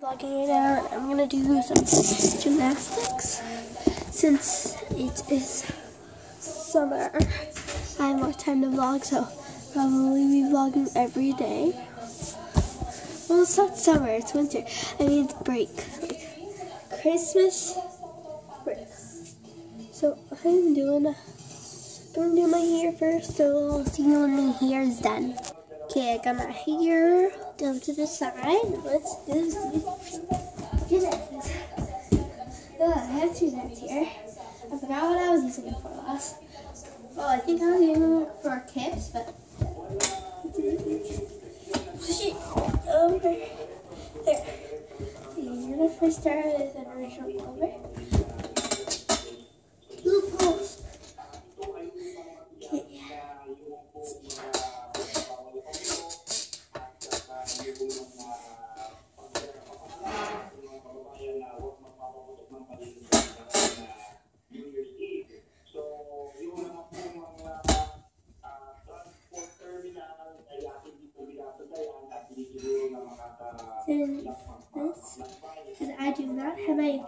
vlogging right now I'm gonna do some gymnastics since it is summer. I have more time to vlog so probably be vlogging every day. Well it's not summer it's winter. I mean break. Like Christmas break. So I'm doing gonna do my hair first so I'll see you when my hair is done okay I got my hair down to the side. Let's do this. Do this. Oh, I have two nets here. I forgot what I was using it for last. Oh, I think I was using it for kips, but Push it over there. You're gonna first start with an original clover. I do not have a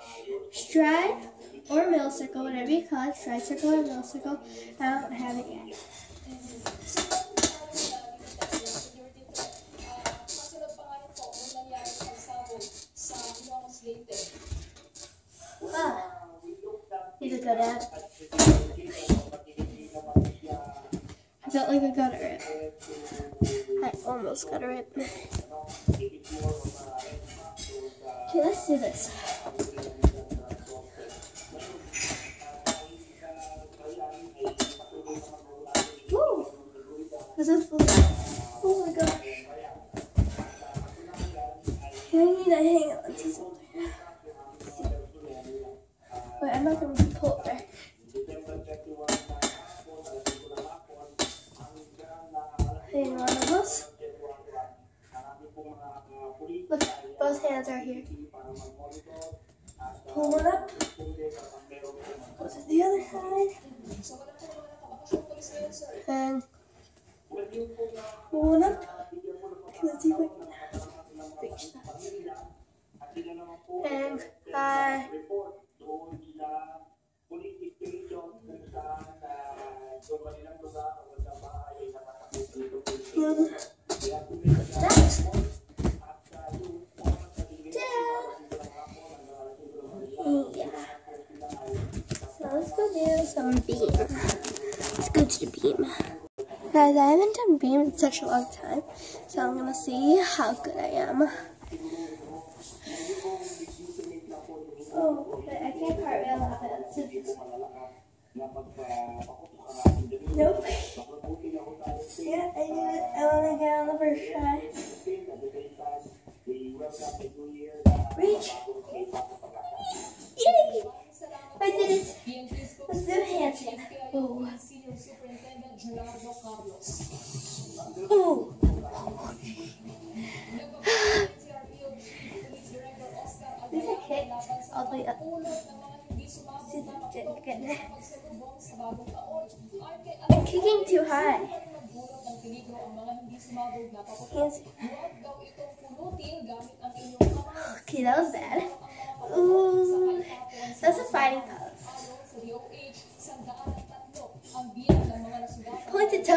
stride or circle, whatever you call it, stride circle or circle. I don't have it yet. Ah, need to go down. I felt like I got it right. I almost got it right. Okay, let's do this. Woo! Oh my gosh. I need to hang here. Pull it up. Go to the other side. And pull it up. Okay, let's see if we can that. And uh, such a long time, so I'm gonna see how good I am. Oh, but I can't cartwheel off it. Nope. Yeah, I did it. I wanna get on the first try. Reach. Yay! I did it. Let's do handstand. Ooh. Way up. That it. I'm kicking too high. Okay, that was bad. Ooh, that's a fighting pose.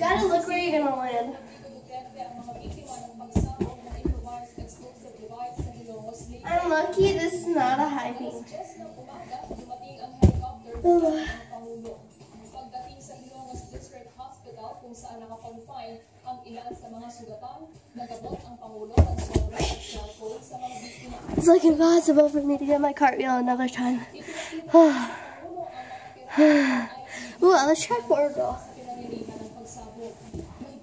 Gotta look where you're gonna land. I'm lucky this is not a high beam. It's like impossible for me to get my cartwheel another time. Ooh, let's try forward roll.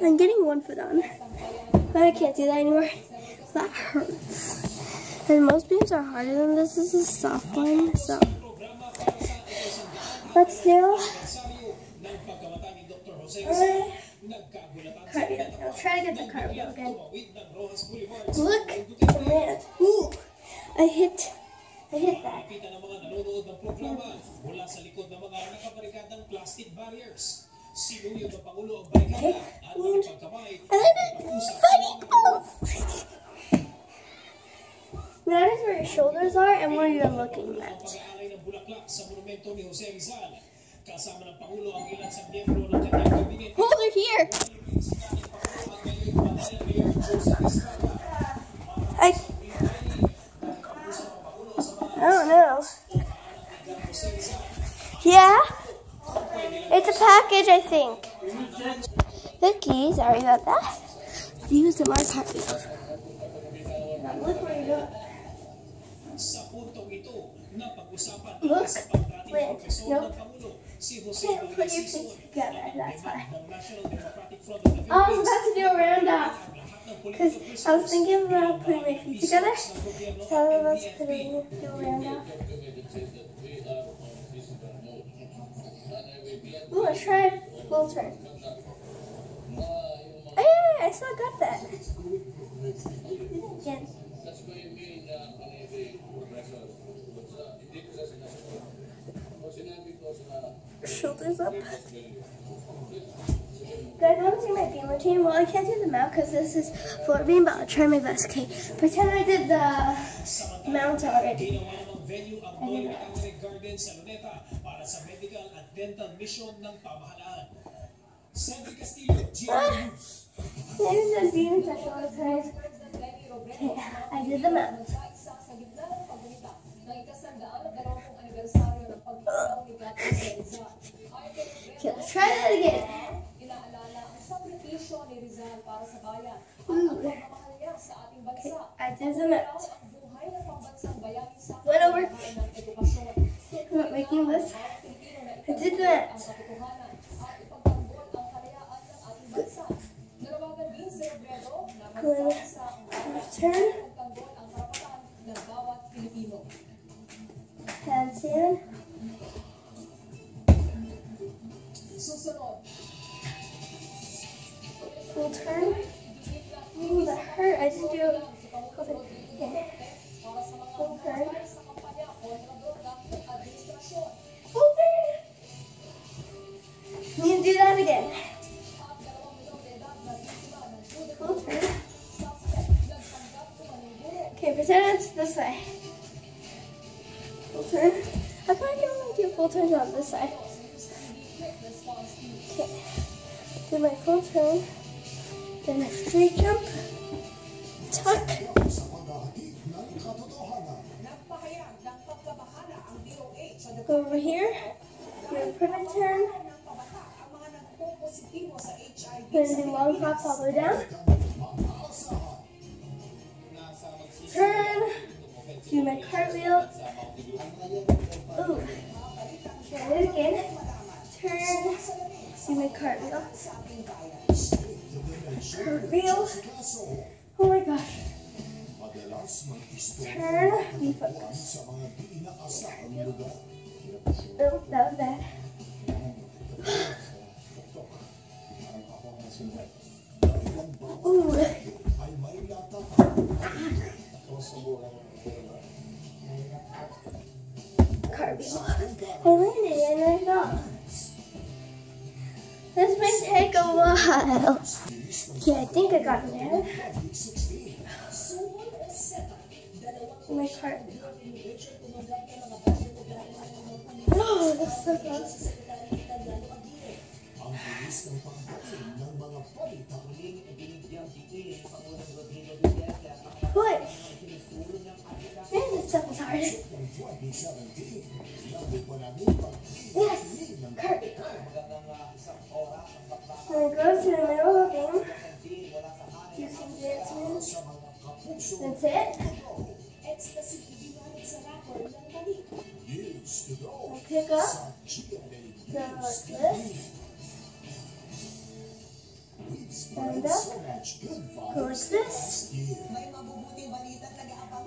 I'm getting one foot on, but I can't do that anymore. That hurts. And most beams are harder than this. This is a soft one, so Dr. Jose Uh, cardio. I'll try to get the cardio again. Look, man. Ooh, I hit. I hit that. Plastic barriers. Sinuyod ng Pangulo ang barikada at And pagkamay and then funny. Oh. Notice where your shoulders are and where you're looking at. Oh, they're here. I. I don't know. Yeah? Package, I think. Vicky, sorry about that. Use them our carpet. Look. Wait, profesor no. ng Pangulo, si Jose Can't put your feet together, that's why. the I was about to do a roundoff. Because I was thinking about putting my feet together. So I was about to do a roundoff. Try full turn. Oh, hey, I still got that. Again. Shoulders up. Guys, want to see my beam routine. Well, I can't do the mount because this is floor beam, but I'll try my best. Okay, pretend I did the mount already. Venue ang Doyle Agri Garden sa the beam session Okay, I did the mount. Okay, let's try that again. Inaalala ang sakripisyo ni Rizal para sa bayan at ang pagmamahal sa ating bansa. I did the mount. Ang buhay ng pambansang bayani sa Went over. pamamagitan ng edukasyon. I'm not making this. I did that. ang katotohanan at ipagtanggol ang kalayaan ng ating bansa. Nanawagan din si Robredo na magkaisa sa Left turn. pagtanggol ang karapatan ng bawat Pilipino. Handstand. Susunod, It's this way. Full turn. I I can only do full turns on this side. Okay. Do my full turn. Then a straight jump. Tuck. Go over here. Do a pivot turn. Gonna do long hops all the way down. Turn. Do my cartwheel. Ooh. Try it again. Turn. Do my cartwheel. Cartwheel. Oh my gosh. Turn. Be focused. Oh, that was bad. While. Okay, I think I got there. My cartwheel. Oh, that's so close. What? Man, this stuff is hard. Yes, Kurt. I'm gonna go to the middle of the game. Do some dancing. That's it. Ecstasy ibinalid sa rapper ng balik. I'll pick up. Go like this. Stand up. Like this.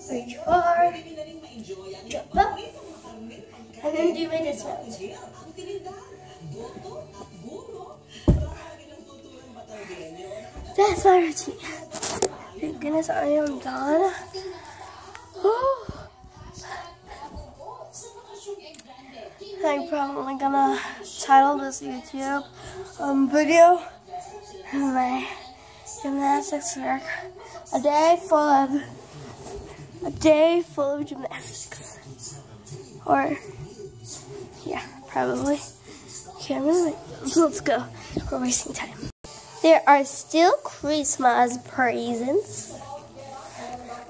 Reach far. Jump up. And then do my dismount. That's my routine. Thank goodness I am done. I'm probably gonna title this YouTube um, video my gymnastics work. A day full of a day full of gymnastics. Or yeah, probably. Gonna so let's go. We're wasting time. There are still Christmas presents.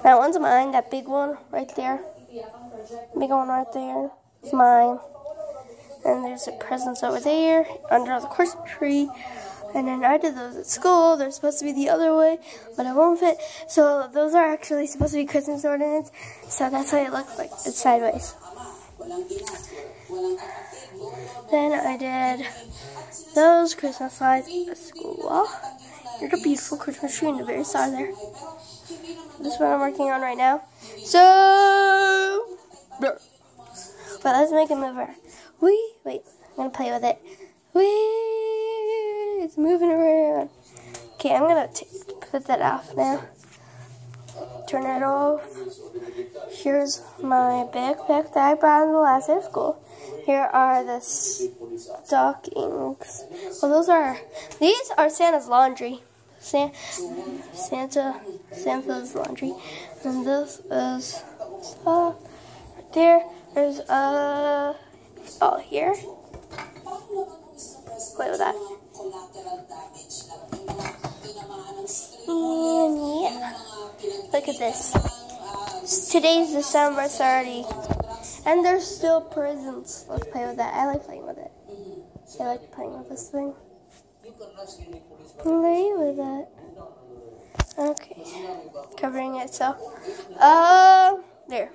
That one's mine, that big one right there. Big one right there is mine. And there's a presents over there under the Christmas tree. And then I did those at school. They're supposed to be the other way, but it won't fit. So those are actually supposed to be Christmas ornaments. So that's why it looks like it's sideways. Then I did those Christmas lights at school. Here's a beautiful Christmas tree in the very side there. This is what I'm working on right now. So, but let's make a mover. Wee, wait, I'm gonna play with it. Wee, moving around. Okay, I'm gonna put that off now. Turn it off. Here's my backpack that I brought on the last day of school. Here are the stockings. Well, those are, these are Santa's laundry. San, Santa, Santa's laundry. And this is, uh, right there. There's, uh, oh, here. Play with that. Look at this. Today's December 30. And there's still presents. Let's play with that. I like playing with it. I like playing with this thing. Play with it. Okay. Covering it so. Uh, there.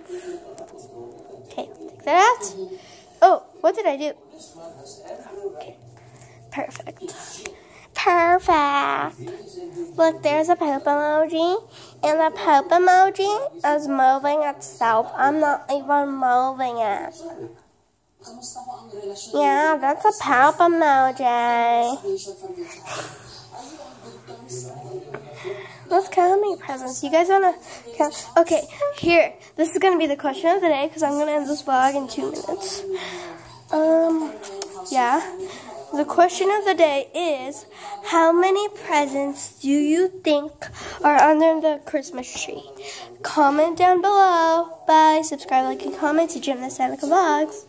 Okay, take that out. Oh, what did I do? Okay. Perfect. Perfect. Look, there's a poop emoji. And the poop emoji is moving itself. I'm not even moving it. Yeah, that's a poop emoji. Let's count many presents. You guys wanna count? Okay, here. This is gonna be the question of the day because I'm gonna end this vlog in two minutes. Um, yeah. The question of the day is, how many presents do you think are under the Christmas tree? Comment down below. Bye. Subscribe, like, and comment to Santa Vlogs.